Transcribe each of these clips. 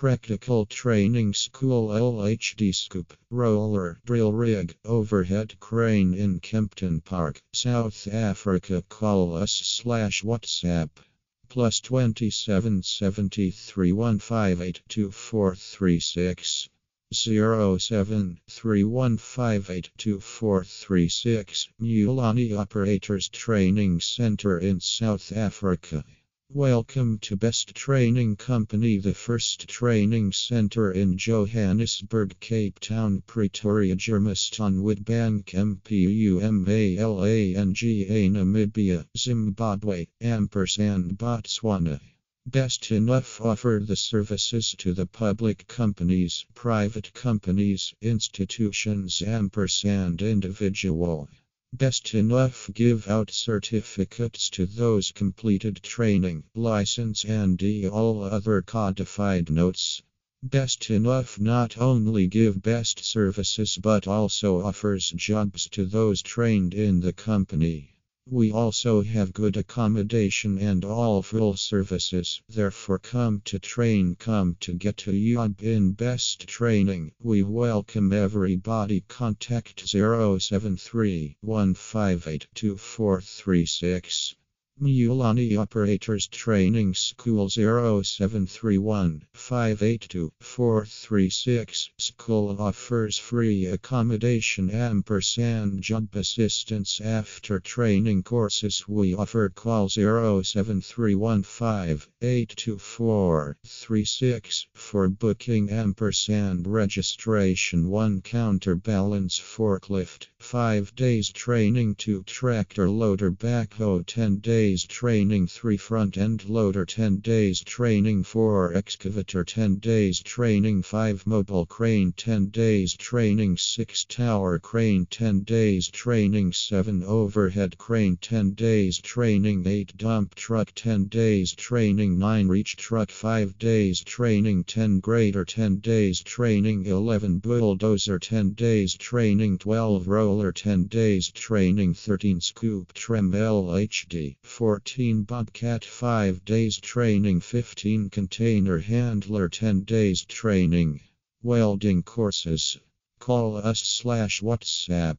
Practical Training School LHD Scoop Roller Drill Rig Overhead Crane in Kempton Park, South Africa. Call us slash WhatsApp plus 27 73 158 2436 07 3158 2436 Mulani Operators Training Center in South Africa. Welcome to Best Training Company, the first training center in Johannesburg, Cape Town, Pretoria, Germiston, Witbank, MPUMALANGA, Namibia, Zimbabwe, Ampersand, Botswana. Best enough offer the services to the public companies, private companies, institutions, ampersand individual. Best enough give out certificates to those completed training, license and all other codified notes. Best enough not only give best services but also offers jobs to those trained in the company. We also have good accommodation and all full services. Therefore, come to train, come to get a job in best training. We welcome everybody. Contact 073 158 2436. Mulani Operators Training School 0731 582 436. School offers free accommodation ampersand job assistance after training courses. We offer call 07315 824 36 for booking ampersand registration. 1 counterbalance forklift. 5 days training 2 tractor loader backhoe 10 days training 3 front end loader 10 days training 4 excavator 10 days training 5 mobile crane 10 days training 6 tower crane 10 days training 7 overhead crane 10 days training 8 dump truck 10 days training 9 reach truck 5 days training 10 grader 10 days training 11 bulldozer 10 days training 12 roller 10 days training 13 scoop tram LHD 14 Bobcat 5 days training 15 Container Handler 10 days training Welding courses. Call us slash WhatsApp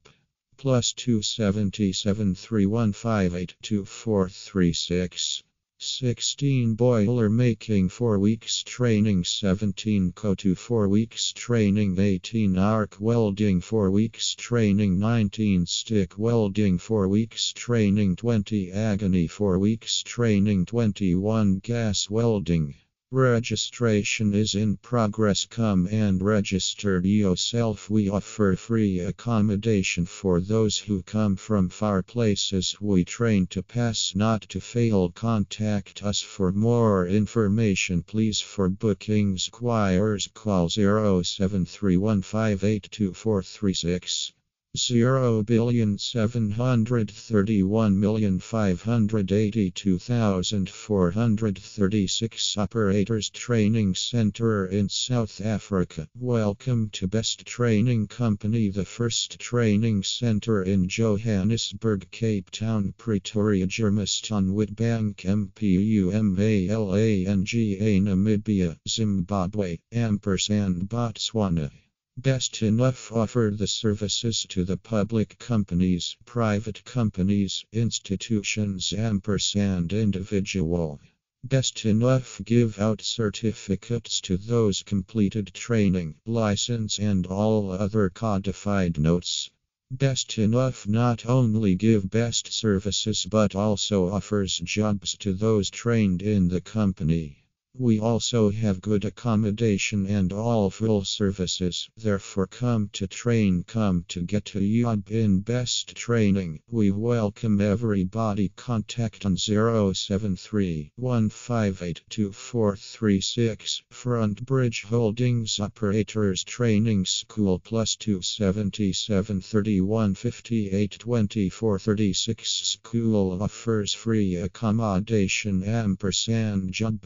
plus 277 3158 2436 16 boiler making 4 weeks training 17 CO2 4 weeks training 18 arc welding 4 weeks training 19 stick welding 4 weeks training 20 agony 4 weeks training 21 gas welding Registration is in progress. Come and register yourself. We offer free accommodation for those who come from far places. We train to pass, not to fail. Contact us for more information. Please, for bookings, choirs, call 0731582436. Zero billion seven hundred thirty one million five hundred eighty two thousand four hundred thirty six Operators Training Center in South Africa. Welcome to Best Training Company, the first training center in Johannesburg, Cape Town, Pretoria, Germiston, Witbank, MPUMALANGA, Namibia, Zimbabwe, Ampersand, Botswana. Best enough offer the services to the public companies, private companies, institutions, ampersand individual. Best enough give out certificates to those completed training, license, and all other codified notes. Best enough not only give best services but also offers jobs to those trained in the company. We also have good accommodation and all full services. Therefore, come to train, come to get a job in best training. We welcome everybody. Contact on 073 158 2436. Front Bridge Holdings Operators Training School plus 277 31 58 24 36. School offers free accommodation ampersand job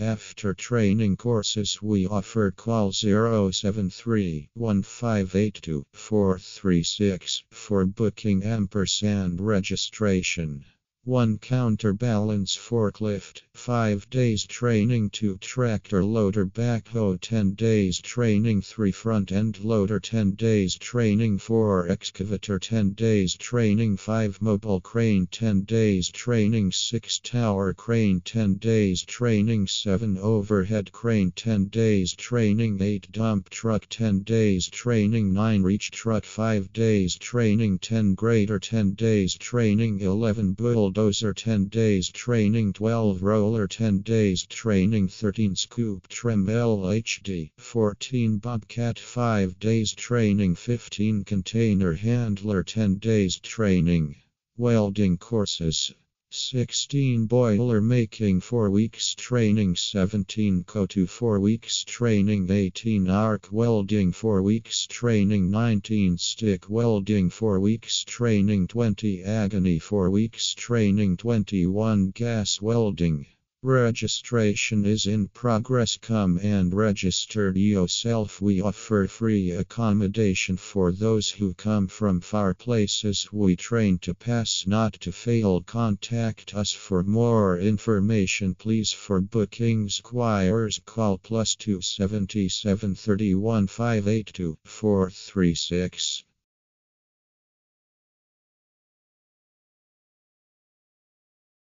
after training courses we offer call 073 1582 436 for booking ampersand registration. 1 counterbalance forklift, 5 days training 2 tractor loader backhoe 10 days training 3 front end loader 10 days training 4 excavator 10 days training 5 mobile crane 10 days training 6 tower crane 10 days training 7 overhead crane 10 days training 8 dump truck 10 days training 9 reach truck 5 days training 10 grader 10 days training 11 bulldozer bulldozer 10 days training 12 roller 10 days training 13 scoop tram LHD 14 bobcat 5 days training 15 container handler 10 days training welding courses 16 boiler making 4 weeks training 17 CO2 4 weeks training 18 arc welding 4 weeks training 19 stick welding 4 weeks training 20 agony 4 weeks training 21 gas welding Registration is in progress. Come and register yourself. We offer free accommodation for those who come from far places. We train to pass, not to fail. Contact us for more information, please. For bookings, choirs, call plus 277 31 582 436.